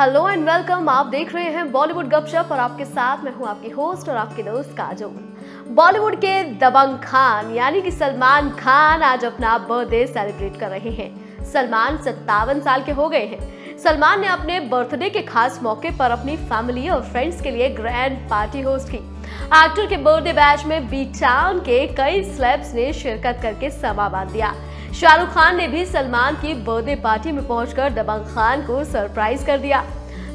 Hello and welcome आप देख रहे हैं बॉलीवुड गपशप और आपके साथ मैं हूँ आपकी होस्ट और आपके दोस्त काजोल। बॉलीवुड के दबंग खान, यानी कि सलमान खान आज अपना बर्थडे सेलिब्रेट कर रहे हैं। सलमान सत्तावन साल के हो गए हैं। सलमान ने अपने बर्थडे के खास मौके पर अपनी फैमिली और फ्रेंड्स के लिए ग्रैंड पार्टी होस्ट की। एक्टर के बर्थडे बैच में बी टाउन के कई स्लेब्स ने शिरकत करके समा बाँध दिया। शाहरुख खान ने भी सलमान की बर्थडे पार्टी में पहुंचकर दबंग खान को सरप्राइज़ कर दिया।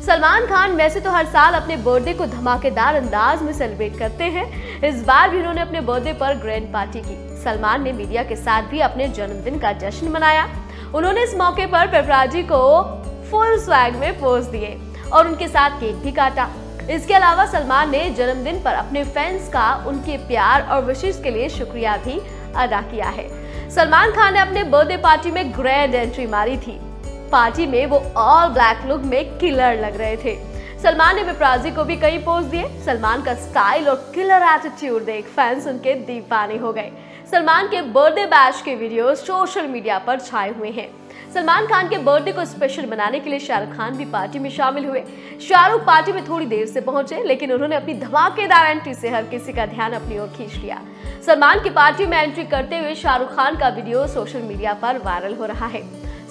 सलमान खान वैसे तो हर साल अपने बर्थडे को धमाकेदार अंदाज में सेलिब्रेट करते हैं। इस बार भी उन्होंने अपने बर्थडे पर ग्रैंड पार्टी की। सलमान ने मीडिया के साथ भी अपने जन्मदिन का जश्न मनाया। उन्होंने इस मौके पर पेपराजी को फुल स्वैग में पोज दिए और उनके साथ केक भी काटा। इसके अलावा सलमान ने जन्मदिन पर अपने फैंस का उनके प्यार और विशेष के लिए शुक्रिया भी अदा किया है। सलमान खान ने अपने बर्थडे पार्टी में ग्रैंड एंट्री मारी थी। पार्टी में वो ऑल ब्लैक लुक में किलर लग रहे थे। सलमान ने मिप्राजी को भी कई पोज दिए। सलमान का स्टाइल और किलर एटीट्यूड देख फैंस उनके दीवाने हो गए। सलमान के बर्थडे बैच के वीडियो सोशल मीडिया पर छाए हुए हैं। सलमान खान के बर्थडे को स्पेशल बनाने के लिए शाहरुख खान भी पार्टी में शामिल हुए। शाहरुख पार्टी में थोड़ी देर से पहुँचे, लेकिन उन्होंने अपनी धमाकेदार एंट्री से हर किसी का ध्यान अपनी ओर खींच लिया। सलमान की पार्टी में एंट्री करते हुए शाहरुख खान का वीडियो सोशल मीडिया पर वायरल हो रहा है।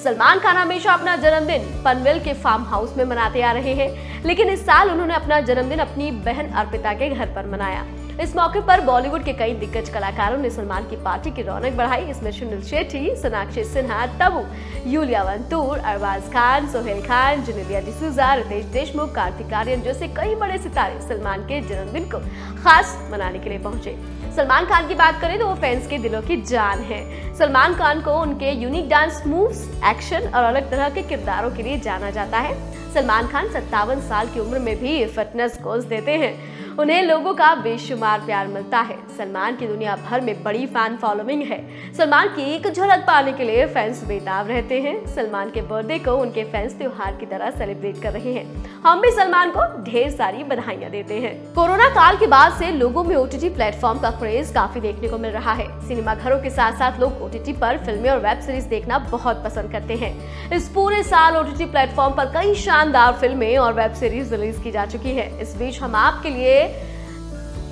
सलमान खान हमेशा अपना जन्मदिन पनवेल के फार्म हाउस में मनाते आ रहे हैं, लेकिन इस साल उन्होंने अपना जन्मदिन अपनी बहन अर्पिता के घर पर मनाया। इस मौके पर बॉलीवुड के कई दिग्गज कलाकारों ने सलमान की पार्टी की रौनक बढ़ाई। इसमें सुनील शेट्टी, सोनाक्षी सिन्हा, तबू, यूलिया वंतूर, अरबाज खान, सोहेल खान, जुनेलिया डिसूजा, रितेश देशमुख, कार्तिक आर्यन जैसे कई बड़े सितारे सलमान के जन्मदिन को खास मनाने के लिए पहुँचे। सलमान खान की बात करें तो वो फैंस के दिलों की जान है। सलमान खान को उनके यूनिक डांस मूव्स एक्शन और अलग तरह के किरदारों के लिए जाना जाता है। सलमान खान सत्तावन साल की उम्र में भी फिटनेस कोर्स देते हैं। उन्हें लोगों का बेशुमार प्यार मिलता है। सलमान की दुनिया भर में बड़ी फ़ैन फॉलोइंग है। सलमान की एक झलक पाने के लिए फैंस बेताब रहते हैं। सलमान के बर्थडे को उनके फैंस त्योहार की तरह सेलिब्रेट कर रहे हैं। हम भी सलमान को ढेर सारी बधाइयाँ देते हैं। कोरोना काल के बाद से लोगों में ओटीटी प्लेटफॉर्म का क्रेज काफ़ी देखने को मिल रहा है। सिनेमा घरों के साथ साथ लोग ओटीटी पर फ़िल्में और वेब सीरीज़ देखना बहुत पसंद करते हैं। इस पूरे साल ओटीटी प्लेटफॉर्म पर कई शानदार फ़िल्में और वेब सीरीज़ रिलीज़ की जा चुकी है। इस बीच हम आपके लिए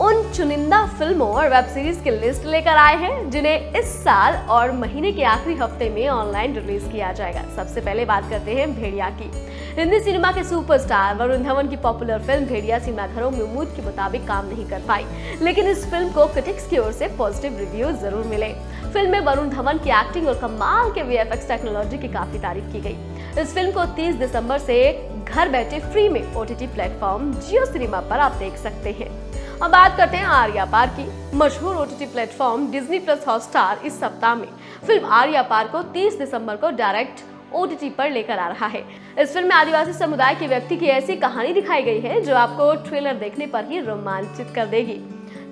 उन चुनिंदा फ़िल्मों और वेब सीरीज़ की लिस्ट लेकर आए हैं, जिन्हें इस साल और महीने के आखिरी हफ़्ते में ऑनलाइन रिलीज़ किया जाएगा। सबसे पहले बात करते हैं भेड़िया की। हिंदी सिनेमा के सुपरस्टार वरुण धवन की पॉपुलर फ़िल्म भेड़िया सिनेमाघरों में उम्मीद के मुताबिक काम नहीं कर पाई, लेकिन इस फ़िल्म को क्रिटिक्स की ओर से पॉजिटिव रिव्यू ज़रूर मिले। फ़िल्म में वरुण धवन की एक्टिंग और कमाल के वीएफएक्स टेक्नोलॉजी की काफ़ी तारीफ़ की गई। इस फ़िल्म को 30 दिसंबर से घर बैठे फ्री में ओटीटी प्लेटफॉर्म जियो सिनेमा पर आप देख सकते हैं। अब बात करते हैं आर्या पार की। मशहूर OTT platform Disney plus Hotstar इस सप्ताह में। फ़िल्म आर्या पार को 30 दिसंबर को डायरेक्ट ओटीटी पर लेकर आ रहा है। इस फ़िल्म में आदिवासी समुदाय के व्यक्ति की ऐसी कहानी दिखाई गई है, जो आपको ट्रेलर देखने पर ही रोमांचित कर देगी।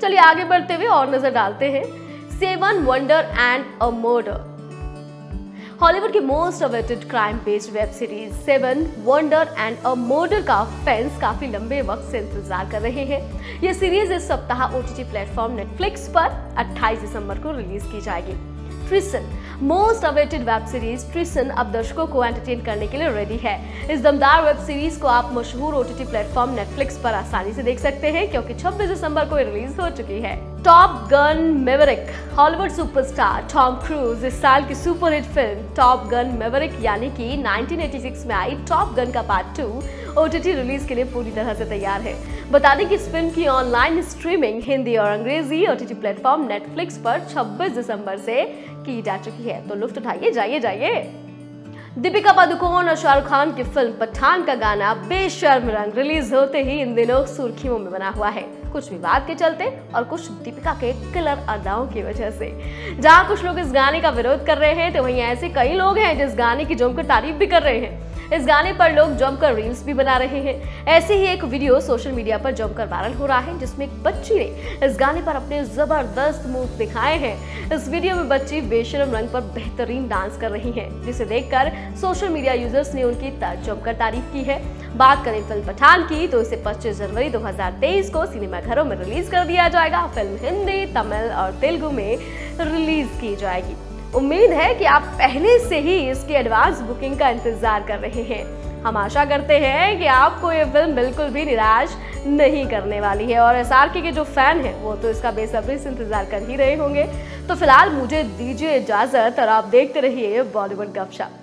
चलिए आगे बढ़ते हुए और नज़र डालते हैं। Seven wonder and a murder Hollywood की most awaited crime based web series seven wonder and a murder का फैंस काफ़ी लंबे वक्त से इंतज़ार कर रहे हैं। ये सीरीज़ इस सप्ताह ओटीटी प्लेटफॉर्म नेटफ्लिक्स पर 28 दिसंबर को रिलीज़ की जाएगी। ट्रिसन मोस्ट अवेटेड वेब सीरीज़ ट्रिसन अब दर्शकों को एंटरटेन करने के लिए रेडी है। इस दमदार वेब सीरीज़ को आप मशहूर ओटीटी प्लेटफॉर्म नेटफ्लिक्स पर आसानी से देख सकते हैं, क्योंकि 26 दिसंबर को रिलीज़ हो चुकी है। Top gun maverick Hollywood superstar Tom Cruise इस साल की superhit film top gun maverick यानी कि 1986 में आई टॉप गन का पार्ट टू ओटीटी रिलीज़ के लिए पूरी तरह से तैयार है। बता दें कि इस फ़िल्म की ऑनलाइन स्ट्रीमिंग हिंदी और अंग्रेज़ी ओ ओटीटी प्लेटफॉर्म नेटफ्लिक्स पर 26 दिसंबर से की जा चुकी है। तो लुफ्त उठाइए, जाइए जाइए। दीपिका पादुकोण और शाहरुख खान की फ़िल्म पठान का गाना बेशर्म रंग रिलीज़ होते ही इन दिनों सुर्खियों में बना हुआ है। कुछ विवाद के चलते और कुछ दीपिका के किलर अदाओं की वजह से। जहाँ कुछ लोग इस गाने का विरोध कर रहे हैं तो वहीं ऐसे कई लोग हैं जिस गाने की जमकर तारीफ़ भी कर रहे हैं। इस गाने पर लोग जमकर रील्स भी बना रहे हैं। ऐसे ही एक वीडियो सोशल मीडिया पर जमकर वायरल हो रहा है, जिसमें एक बच्ची ने इस गाने पर अपने ज़बरदस्त मूव दिखाए हैं। इस वीडियो में बच्ची बेशरम रंग पर बेहतरीन डांस कर रही है, जिसे देखकर सोशल मीडिया यूज़र्स ने उनकी जमकर तारीफ़ की है। बात करें फ़िल्म पठान की तो इसे 25 जनवरी 2023 को सिनेमा घरों में रिलीज़ कर दिया जाएगा। फ़िल्म हिंदी, तमिल और तेलुगु में रिलीज़ की जाएगी। उम्मीद है कि आप पहले से ही इसकी एडवांस बुकिंग का इंतज़ार कर रहे हैं। हम आशा करते हैं कि आपको ये फ़िल्म बिल्कुल भी निराश नहीं करने वाली है और एस के जो फ़ैन हैं, वो तो इसका बेसब्री से इंतज़ार कर ही रहे होंगे। तो फ़िलहाल मुझे दीजिए इजाज़त और आप देखते रहिए बॉलीवुड गपशप